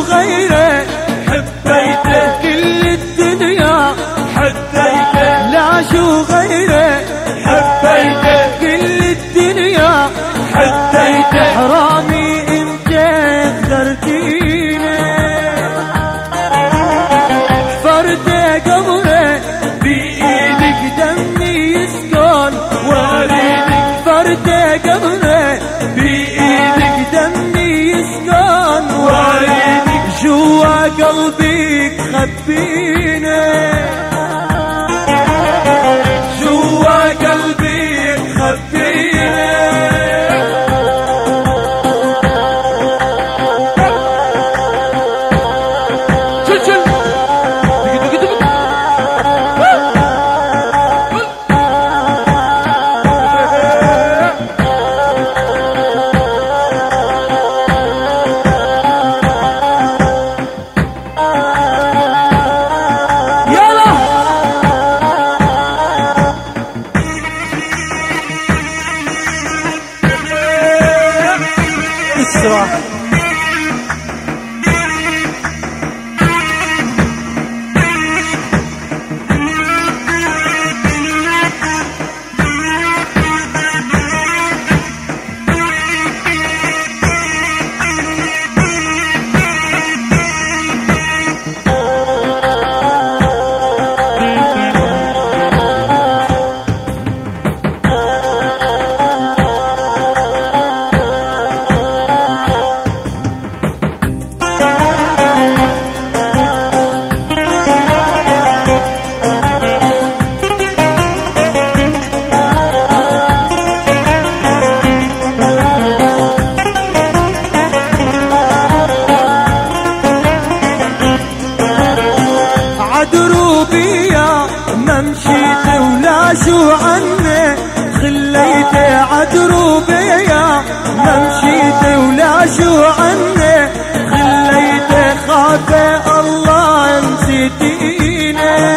غير الدينة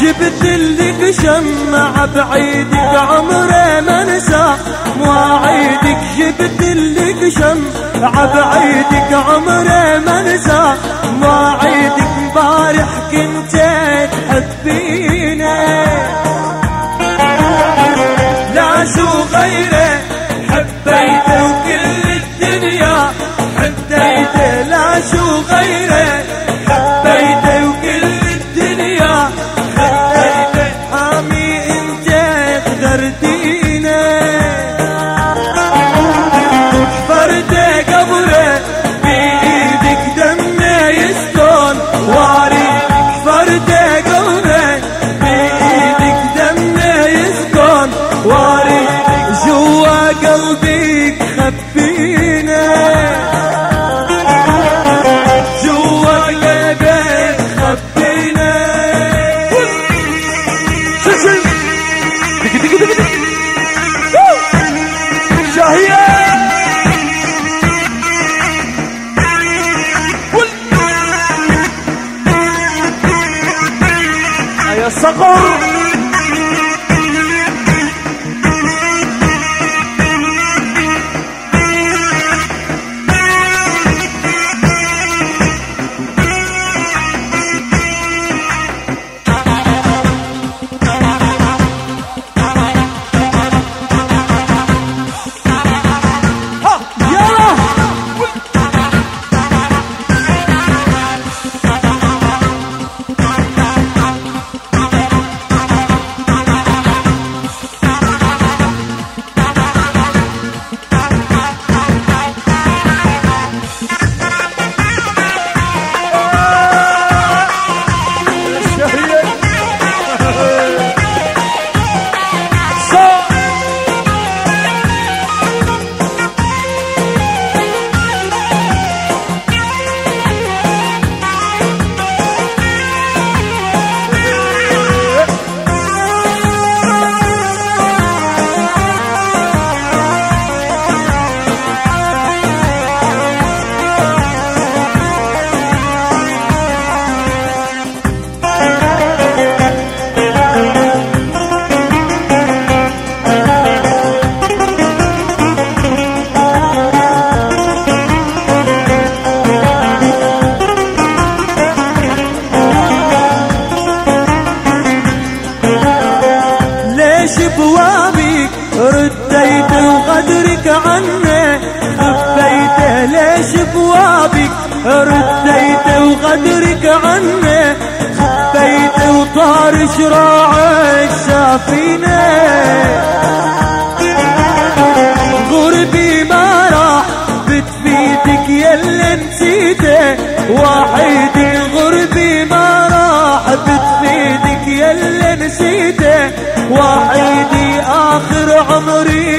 جبت اللي بشمع بعيدك عمري ما نسى. مواعيدك جبت اللي بشمع بعيدك عمري ما نسى. مواعيدك مبارح كنت تحبيني عنه بيت وطار شراع السفينة. غربي ما راح بتفيدك يلي نسيته. وحيدك غربي ما راح بتفيدك يلي نسيته. وحيدي آخر عمري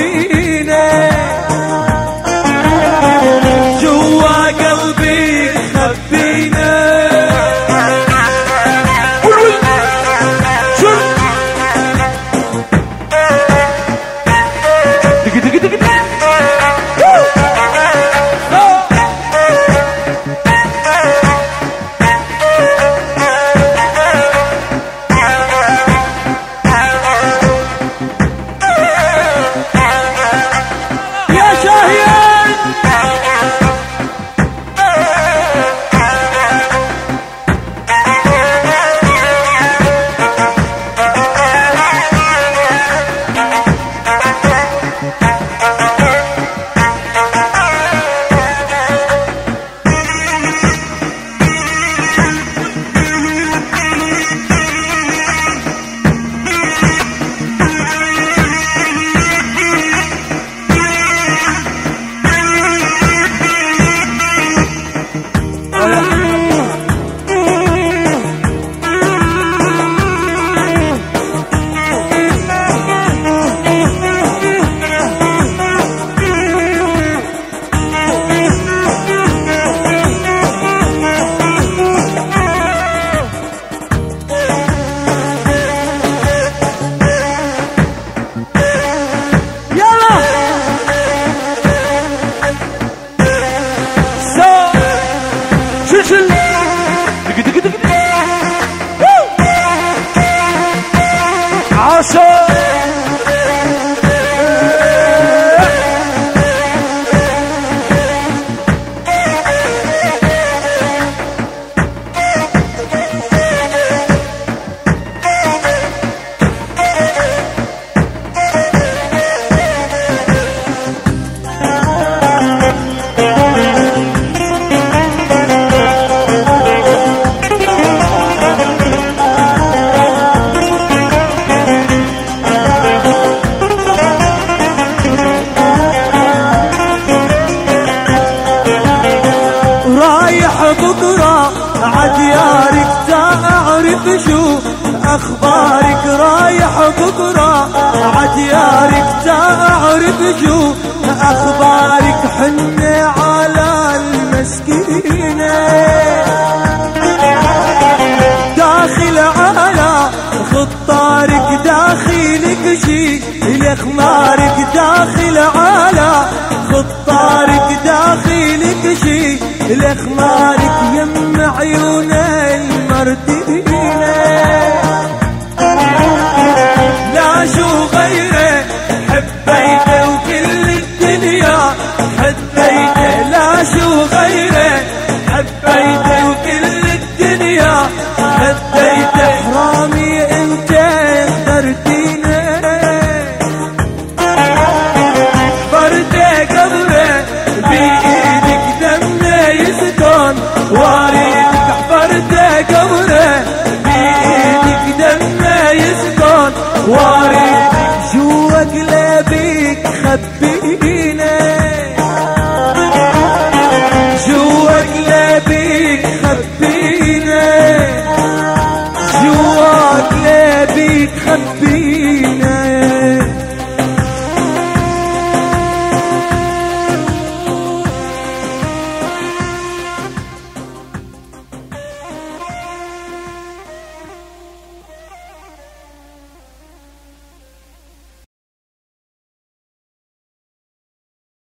خبينا Marshall! بكرة عديارك تعرف شو أخبارك رايح بكرة. عديارك تعرف شو أخبارك حن على المسكينة. داخل على خطارك داخلك شي. لخمارك داخل على خطارك داخلك شي لخمارك يم عيون المردينة قبره بايدك دمه يسكن واريدك جوا خبينا. جوا قلبك خبينا. خبينا.